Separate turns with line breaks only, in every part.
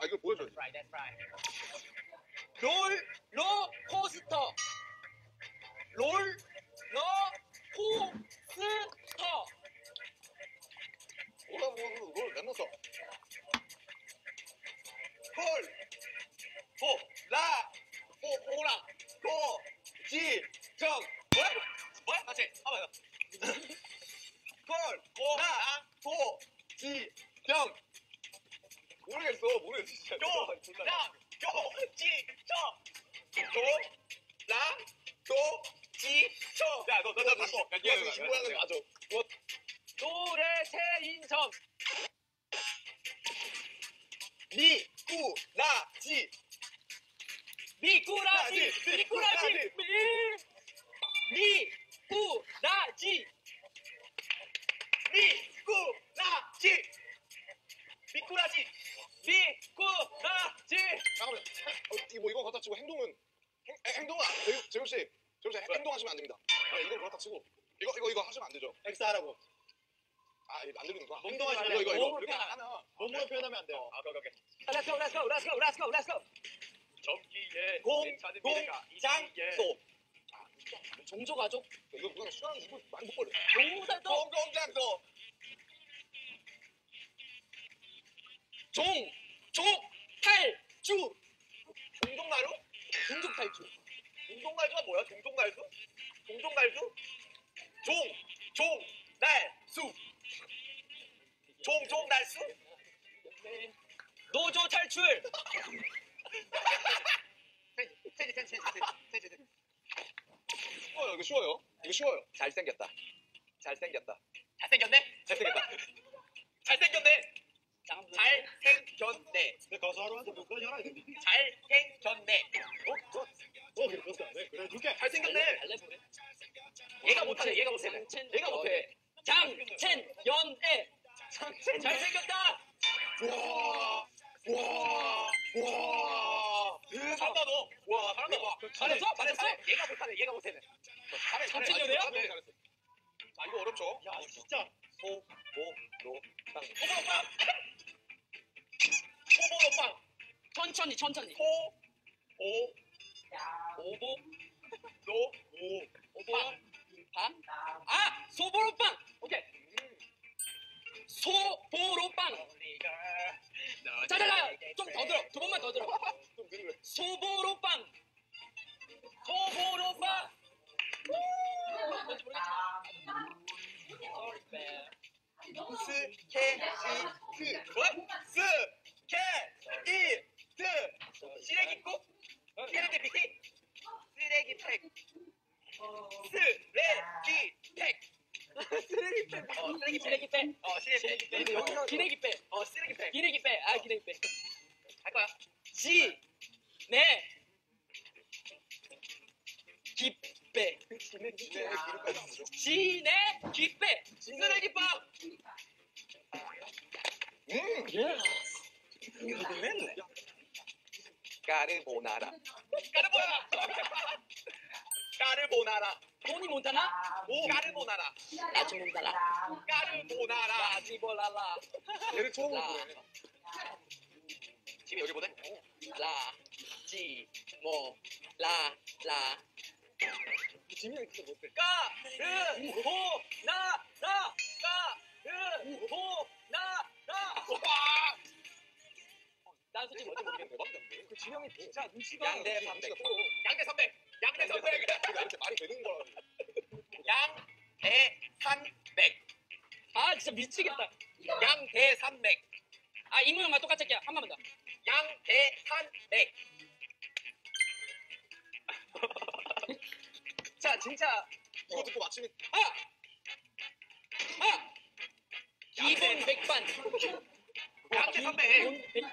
아 이거 보여줘.
Right, that's right. 롤러 코스터. 롤러 코스터.
뭐라 뭐 그걸 몇 넣었어? 홀, 호, 라, 호, 호라, 호, 지, 정.
노래 새인점.
미, 꾸, 라, 지.
미꾸라지.
미꾸라지,
미꾸라지.
미꾸라지.
미. 미꾸라지.
미꾸라지 미꾸라지. 잠깐만요 어, 뭐 이거 갖다 치고 행동은 행, 행- 행동은 안- 재우- 재우 씨 재우 씨 행- 행동하시면 안 됩니다 아, 이거 갖다 치고 이거 이거 이거 하시면 안 되죠
엑스하라고.
아 이거 안 들리는구나
행동하시면
이거 이거 이거
몸으로
이렇게
표현하면
하면
몸으로 표현하면 안 돼요.
아 오케이 오케이
Let's go, let's go, let's go, let's go, let's go.
전기에
공,
괜찮은
공,
미래가
장,
이기에.
소.
종조 가족.
이거 그냥 수많은 이거 많이 못 버려
용사도
공공장소
종. 종. 탈 주.
종종나루
종족 탈주.
종종날수가 뭐야 종종날수 종종날수 종 종 날 수. 종 종 날 수?
노조 탈출.
텐지 텐지 텐지 텐지 텐지 쉬워요 이거 쉬워요. 이거 쉬워요. 잘생겼다. 잘생겼다.
잘생겼네.
잘생겼다. 잘생겼네? 잘생겼네.
내 가수하러한테 몇까지 하라 이거.
잘생겼네.
어, 어, 어, 그래, 안 해. 그래, 줄게.
잘생겼네 얘가 못하네 얘가 못해
장첸.
얘가 못해
장첸 연애. 잘생겼다.
와, 와, 와. 잘한다 너. 와, 잘한다. 와.
잘했어? 잘했어?
얘가 못하네. 얘가 잘해. 잘해, 잘했어. 자, 이거 어렵죠?
야, 진짜.
소, 모, 로, 빵. 호모빵. 호모빵.
천천히 천천히.
호, 오,
오보
로, 오.
오보 방. 아 소보로빵. 오케이. 소보로빵. 자 자 자 좀 더 들어 두 번만 더 들어. 소보로빵. 소보로빵. 뭔지 모르겠지만.
스, 케, 이, 트. 뭐? 스, 케, 이, 트. 쓰레기국? 쓰레기 픽? 쓰레기 팩. 쓰레기 팩. 쓰레기 팩. 어, 쓰레기 팩.
기레기 빼.
어, 쓰레기 팩.
기레기 빼.
어, 쓰레기 팩.
기레기 빼. 아 기레기 빼.
할 거야.
지. 네. 기빼.
지네,
기빼. 쓰레기빵.
음,
이거 맨날.
까르보나라. 까르보나라. 까르보나라.
토니 몬타나?
오, 까르보나라.
라지 몬타나.
까르보나라.
라지 볼라라.
얘를 처음으로
라.
보네. 집이 여기 보네.
라. 지. 모. 라. 라.
지민이 진짜 못해.
까르 보. 나. 나. 까르 보. 나. 나.
와!
난 솔직히 뭔지.
대박이다.
그 지명이 진짜 눈치가.
양대
눈치가
삼백.
프로. 양대 300. 양대 300. 이렇게 말이 되는 거라. 양대 300.
아 진짜 미치겠다.
양대 300.
아 이모 형만 똑같이 할게요. 한 번만 더.
양대 300.
자 진짜
이거 듣고 맞추면
아! 아! 기본 백반.
양대 300.
기본 백-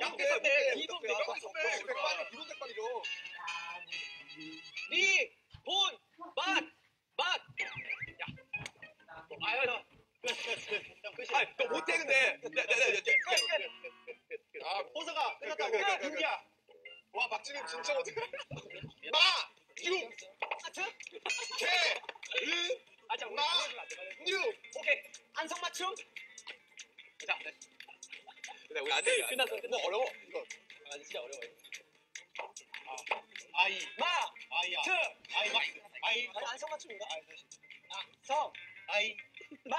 양대 300.
이거
양대 300. 백반이 기본 백반이죠.
리, 본, 맛, 맛. 야. 아유, 나.
아, 너 못해 근데. 네, 네, 네, 네, 네. 아,
호서가 끝났다고.
그래, 그래,
야,
그래,
윤기야.
와, 박진희 진짜 못해. 마, 유,
하트?
개, 르,
아, 자, 우리
마. 뉴.
오케이. 안성 맞춤? 자, 네.
근데 우리 안 돼.
끝났어 끝났어
어려워. 이거.
아 진짜 어려워
아이
마!
아이 마 아이
안성 맞춤인가?
아이
성!
아이
맛!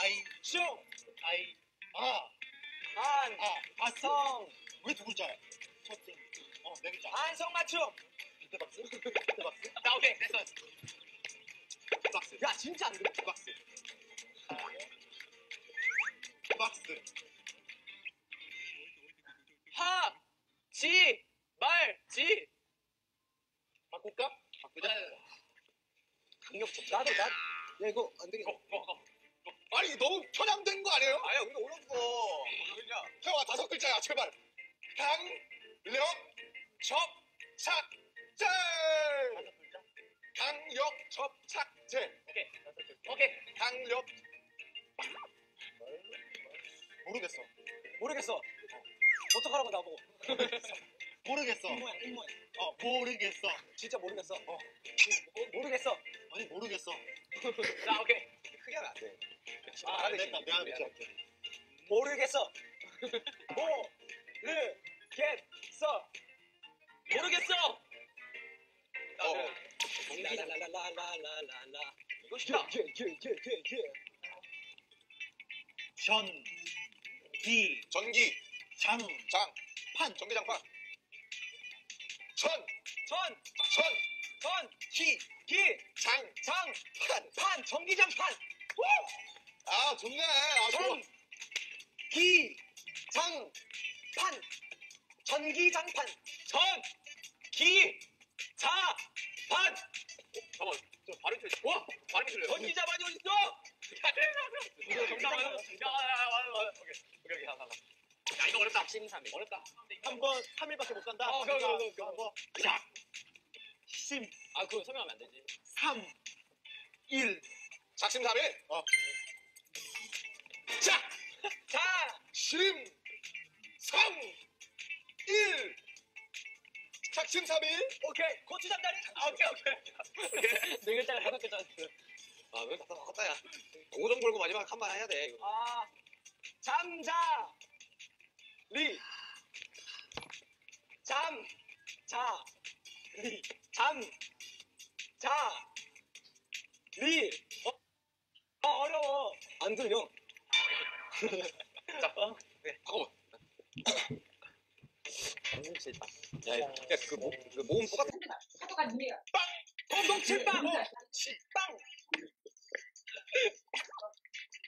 아이
슝!
아이 아
안!
아, 아,
성!
왜두 글자야? 첫 등. 어, 네 글자.
안성 맞춤!
비트박스? 비트박스?
자 오케이 됐어
비트박스.
야 진짜 안 돼.
비트박스. 비트박스.
하! 지! 말! 지!
바꿀까? 바꾸자.
강력 좀 나도 나. 야 이거 안 되겠다.
아니 너무 편향된 거 아니에요? 아니야 우리가 올려주고. 그냥 태화 다섯 글자야 제발. 강, 력, 접, 착, 제.
다섯 글자.
강력, 접, 착, 제.
오케이. 오케이.
강력.
모르겠어.
모르겠어. 어떡하라고 나보고.
모르겠어.
이 이.
어, 모르겠어.
진짜 모르겠어. 어. 모르겠어.
아니, 모르겠어.
자 오케이.
크게 하면 안 돼.
아, 안 됐다. 내가 미쳐.
모르겠어. 모르겠어. 모르겠어.
어.
라라라라라라라라. 이거 쉽다.
전, 기,
전기,
장,
장,
판,
전기장판. 천,
전,
천,
전,
기,
기,
장,
장,
판.
판, 전기장판.
아 좋네. 아 좋아.
전, 기, 장, 판, 전기장판. 전, 기, 자, 판.
잠깐만. 저 발음 틀려. 와, 발음 틀려.
전기자판이 어딨어?
이거 정답 맞아.
야, 야, 야, 야, 오케이, 오케이, 오케이, 하나, 하나. 야, 이거 어렵다. 심삼이. 어렵다.
한 번, 3일밖에 못 간다.
어, 그래, 그래, 그래, 그래.
한 번. 자, 심,
아, 그거 설명하면 안 되지.
3, 1.
작심삼일.
어.
자,
자,
심, 삼, 일. 작심삼일.
오케이. 고추장다리. 아, 오케이, 오케이. 오케이. 네 글자가 다섯 글자.
아, 왜 갖다 바꿨다, 야. 오정 걸고 마지막 한 번 해야 돼. 이거.
아, 잠자. 리. 잠. 자. 리. 잠. 자. 리. 어, 어 어려워. 안 들려.
자, 네, 바꿔봐. 야, 야, 그, 모, 그 모음 똑같아.
사도가 누구예요?
공공칠빵. 빵.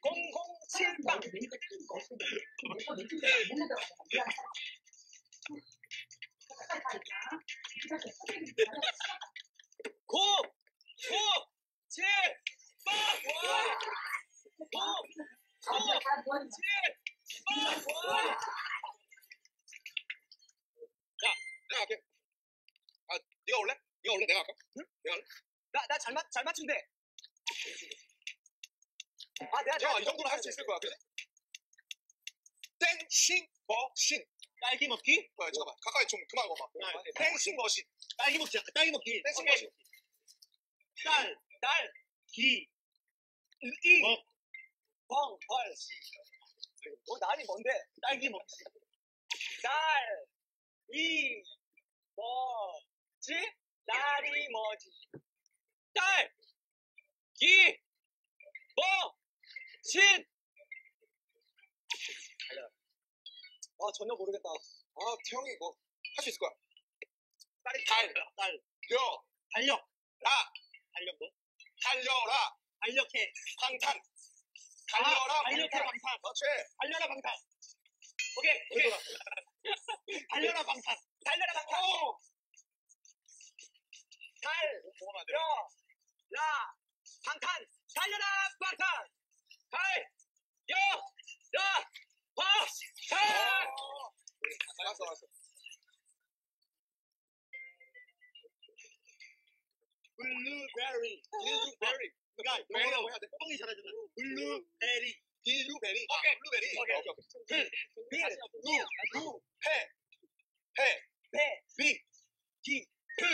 공공칠빵. 고. 고. 칠. 빵. 와. 고. 빵. 와.
내가 할게. 아, 네가 올래? 네가 올래? 내가 할까?
나, 나 잘 맞, 잘 맞춘대. 아, 내가,
야, 이 정도는 할 수 있을 거야, 그지? 땡싱 머신.
딸기 먹기?
뭐야, 잠깐만. 가까이 좀 그만 와봐.
네.
땡싱 머신.
딸기 먹자. 딸기 먹기.
오케이.
머신.
딸,
날,
기,
이,
먹,
벙, 벌. 어, 날이 뭔데?
딸기 먹기.
날, 이, 뭐 지? 날이 뭐지? 딸, 기, 뭐, 신. 아, 전혀 모르겠다.
아, 태형이 이거 할 수 있을 거야.
딸이
달,
딸,
려,
달력,
라,
달력 뭐?
달려라,
달력해.
방탄. 달려라,
아,
방탄. 그렇지.
달려라 방탄.
오케이, 오케이.
달려라 방탄.
달려라 방탄.
오!
달,
뭐가 돼?
려, 라, 방탄. 달려라 방탄. 달, 여, 라, 방탄.
알았어, 알았어.
블루베리.
블루베리.
그러니까
베리라고
영어로
해야 돼.
똥이 잘해주는 블루베리.
블루베리. 아,
오케이.
블루베리.
오케이.
오케이, 오케이.
빌,
루, 루, 패, 패,
배,
비,
기,
그,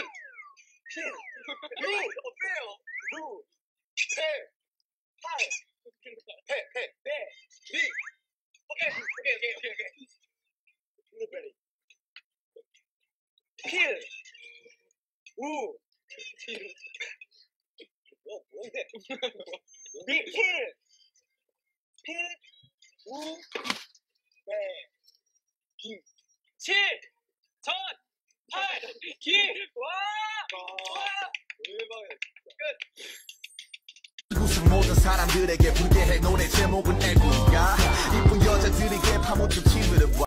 실,
루,
어때요? 루,
패,
팔,
패, 패,
배.
비.
오케이, 오케이, 오케이, 오케이, 오케이.
블루베리
필, 우,
뭐 뭔데?
미, 필, 필,
우 네.
칠, 전, 팔, 기, 와! 와!
대박이야.
이곳은 모든 사람들에게 불쾌해 노래 제목은 애국가 이쁜 파묻힌 친구를 봐